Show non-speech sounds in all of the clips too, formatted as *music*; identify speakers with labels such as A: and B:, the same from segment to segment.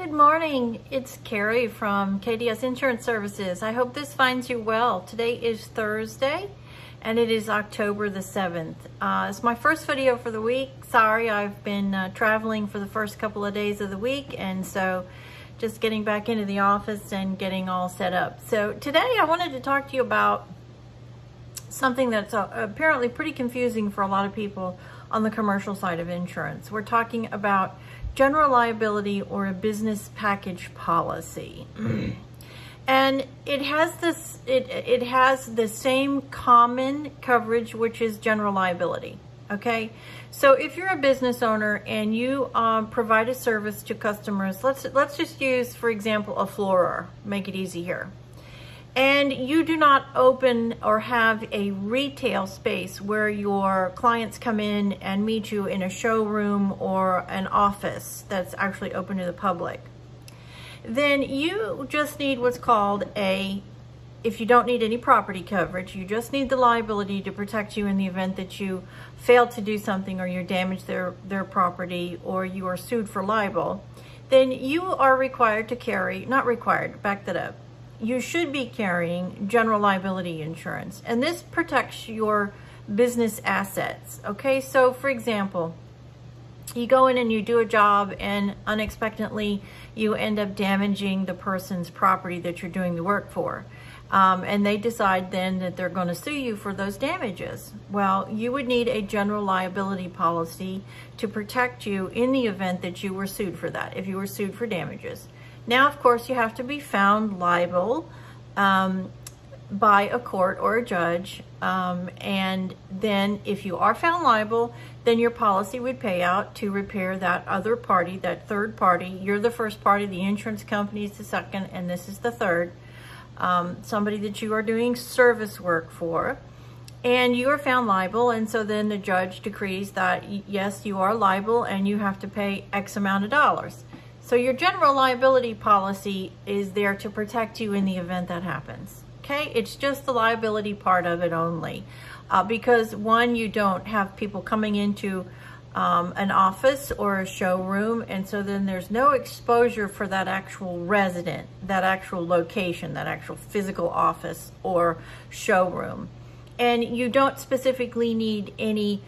A: Good morning. It's Carrie from KDS Insurance Services. I hope this finds you well. Today is Thursday and it is October the 7th. Uh, it's my first video for the week. Sorry, I've been uh, traveling for the first couple of days of the week and so just getting back into the office and getting all set up. So today I wanted to talk to you about something that's uh, apparently pretty confusing for a lot of people on the commercial side of insurance. We're talking about general liability or a business package policy. *clears throat* and it has this it it has the same common coverage which is general liability okay so if you're a business owner and you um, provide a service to customers let's let's just use for example a floor make it easy here and you do not open or have a retail space where your clients come in and meet you in a showroom or an office that's actually open to the public, then you just need what's called a, if you don't need any property coverage, you just need the liability to protect you in the event that you fail to do something or you damage their, their property or you are sued for libel, then you are required to carry, not required, back that up, you should be carrying general liability insurance. And this protects your business assets. Okay, so for example, you go in and you do a job and unexpectedly you end up damaging the person's property that you're doing the work for. Um, and they decide then that they're going to sue you for those damages. Well, you would need a general liability policy to protect you in the event that you were sued for that, if you were sued for damages. Now, of course, you have to be found liable um, by a court or a judge. Um, and then if you are found liable, then your policy would pay out to repair that other party, that third party. You're the first party, the insurance company is the second, and this is the third. Um, somebody that you are doing service work for. And you are found liable, and so then the judge decrees that, yes, you are liable and you have to pay X amount of dollars. So your general liability policy is there to protect you in the event that happens. Okay, it's just the liability part of it only. Uh, because one, you don't have people coming into um, an office or a showroom, and so then there's no exposure for that actual resident, that actual location, that actual physical office or showroom. And you don't specifically need any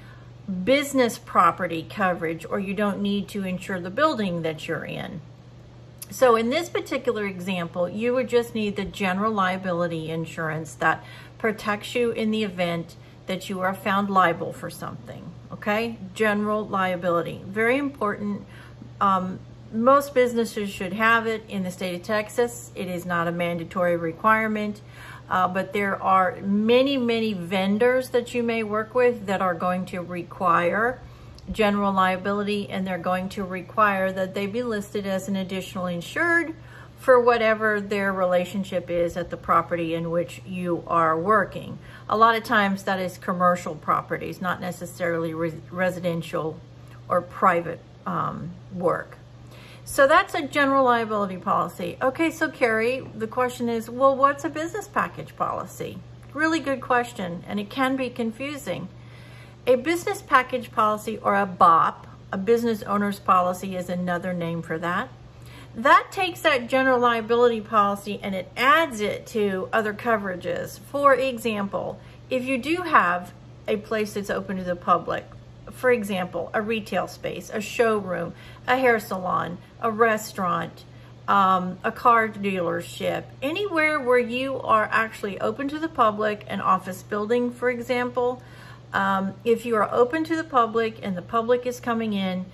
A: business property coverage or you don't need to insure the building that you're in. So in this particular example, you would just need the general liability insurance that protects you in the event that you are found liable for something, okay? General liability, very important. Um, most businesses should have it in the state of Texas. It is not a mandatory requirement. Uh, but there are many, many vendors that you may work with that are going to require general liability and they're going to require that they be listed as an additional insured for whatever their relationship is at the property in which you are working. A lot of times that is commercial properties, not necessarily residential or private um, work. So that's a general liability policy. Okay, so Carrie, the question is, well, what's a business package policy? Really good question, and it can be confusing. A business package policy or a BOP, a business owner's policy is another name for that. That takes that general liability policy and it adds it to other coverages. For example, if you do have a place that's open to the public, for example, a retail space, a showroom, a hair salon, a restaurant, um, a car dealership, anywhere where you are actually open to the public, an office building, for example. Um, if you are open to the public and the public is coming in,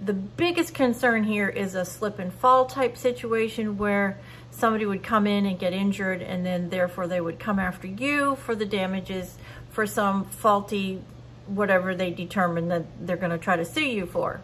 A: the biggest concern here is a slip and fall type situation where somebody would come in and get injured and then therefore they would come after you for the damages for some faulty whatever they determine that they're going to try to sue you for.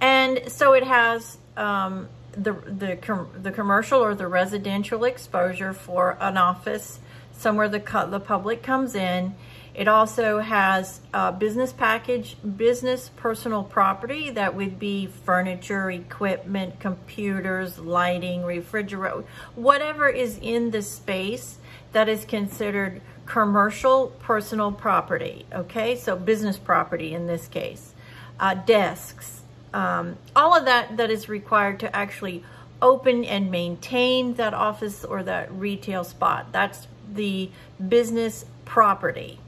A: And so it has um, the, the, com the commercial or the residential exposure for an office somewhere the, the public comes in. It also has a business package, business personal property that would be furniture, equipment, computers, lighting, refrigerator, whatever is in the space that is considered commercial personal property, okay? So business property in this case. Uh, desks, um, all of that that is required to actually open and maintain that office or that retail spot. That's the business property.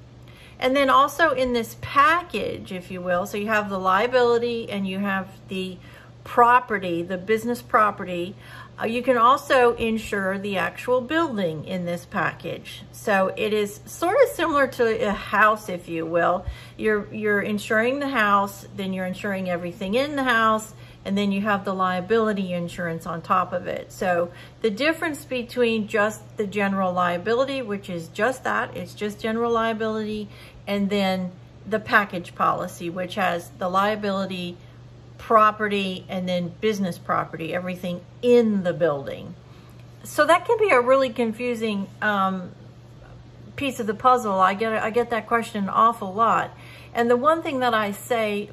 A: And then also in this package, if you will, so you have the liability and you have the property, the business property. Uh, you can also insure the actual building in this package. So it is sort of similar to a house, if you will. You're, you're insuring the house, then you're insuring everything in the house, and then you have the liability insurance on top of it. So the difference between just the general liability, which is just that, it's just general liability, and then the package policy, which has the liability, property, and then business property, everything in the building. So that can be a really confusing um, piece of the puzzle. I get I get that question an awful lot. And the one thing that I say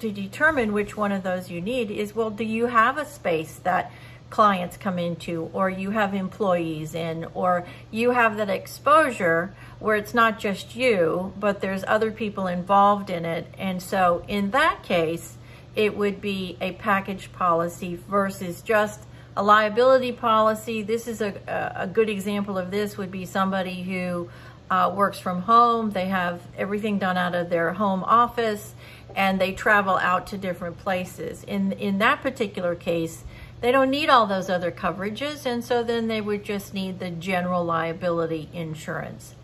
A: to determine which one of those you need is, well, do you have a space that clients come into or you have employees in or you have that exposure where it's not just you, but there's other people involved in it. And so in that case, it would be a package policy versus just a liability policy. This is a, a good example of this would be somebody who uh, works from home. They have everything done out of their home office and they travel out to different places. In, in that particular case, they don't need all those other coverages, and so then they would just need the general liability insurance.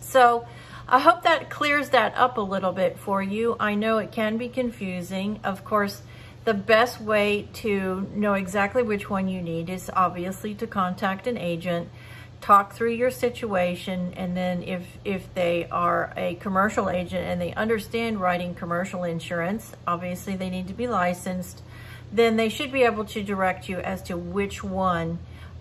A: So I hope that clears that up a little bit for you. I know it can be confusing. Of course, the best way to know exactly which one you need is obviously to contact an agent talk through your situation and then if if they are a commercial agent and they understand writing commercial insurance obviously they need to be licensed then they should be able to direct you as to which one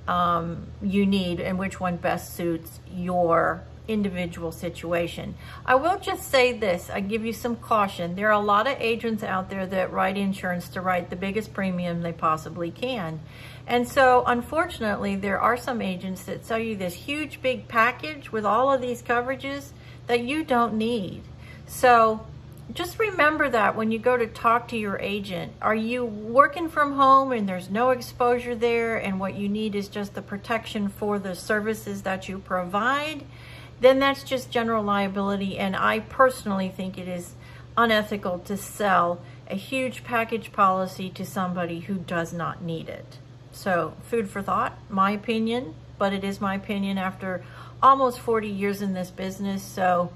A: um, you need and which one best suits your individual situation. I will just say this, I give you some caution. There are a lot of agents out there that write insurance to write the biggest premium they possibly can. And so unfortunately, there are some agents that sell you this huge big package with all of these coverages that you don't need. So just remember that when you go to talk to your agent. Are you working from home and there's no exposure there and what you need is just the protection for the services that you provide? Then that's just general liability. And I personally think it is unethical to sell a huge package policy to somebody who does not need it. So food for thought, my opinion, but it is my opinion after almost 40 years in this business. So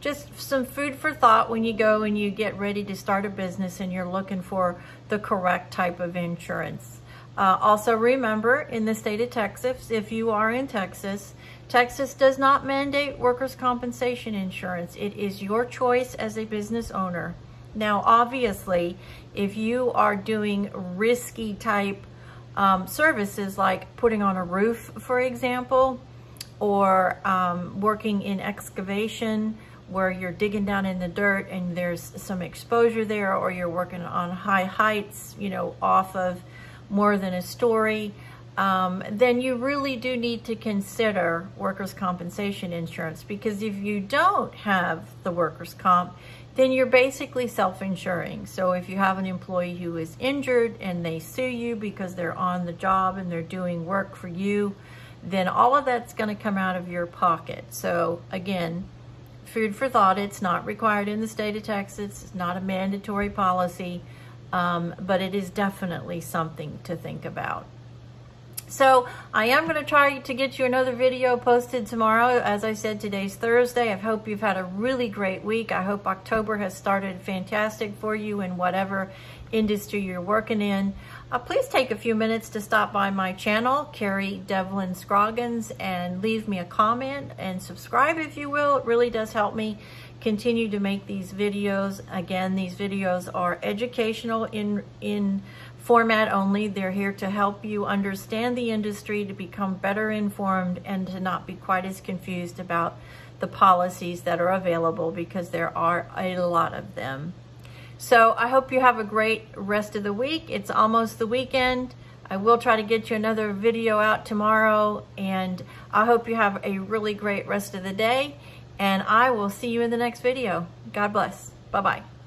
A: just some food for thought when you go and you get ready to start a business and you're looking for the correct type of insurance. Uh, also remember, in the state of Texas, if you are in Texas, Texas does not mandate workers' compensation insurance. It is your choice as a business owner. Now, obviously, if you are doing risky type um, services like putting on a roof, for example, or um, working in excavation where you're digging down in the dirt and there's some exposure there, or you're working on high heights, you know, off of more than a story, um, then you really do need to consider workers' compensation insurance because if you don't have the workers' comp, then you're basically self-insuring. So if you have an employee who is injured and they sue you because they're on the job and they're doing work for you, then all of that's going to come out of your pocket. So again, food for thought, it's not required in the state of Texas. It's not a mandatory policy um, but it is definitely something to think about. So I am going to try to get you another video posted tomorrow. As I said, today's Thursday. I hope you've had a really great week. I hope October has started fantastic for you in whatever industry you're working in. Uh, please take a few minutes to stop by my channel, Carrie Devlin Scroggins, and leave me a comment and subscribe if you will. It really does help me continue to make these videos. Again, these videos are educational in, in format only. They're here to help you understand the industry, to become better informed, and to not be quite as confused about the policies that are available because there are a lot of them. So I hope you have a great rest of the week. It's almost the weekend. I will try to get you another video out tomorrow, and I hope you have a really great rest of the day and I will see you in the next video. God bless. Bye-bye.